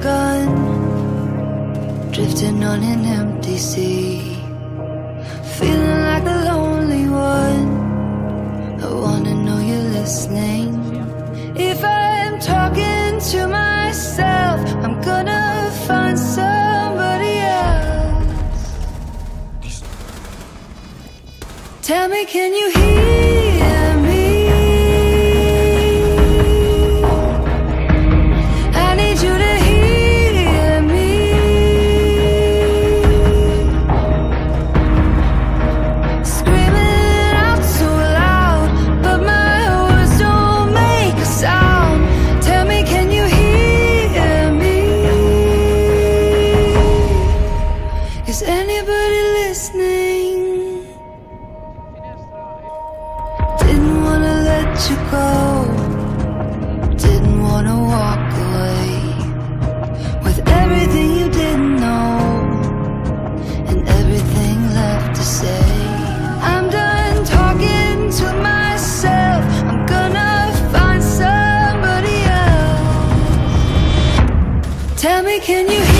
gun, drifting on an empty sea. Feeling like a lonely one. I wanna know you're listening. If I'm talking to myself, I'm gonna find somebody else. Tell me, can you hear? Is anybody listening? Didn't wanna let you go. Didn't wanna walk away with everything you didn't know and everything left to say. I'm done talking to myself. I'm gonna find somebody else. Tell me, can you hear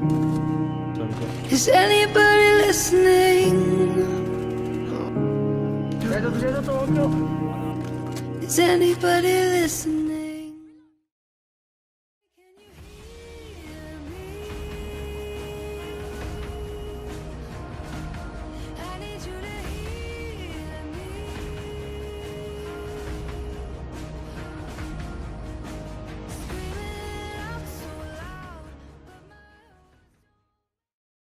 Is anybody listening? Is anybody listening?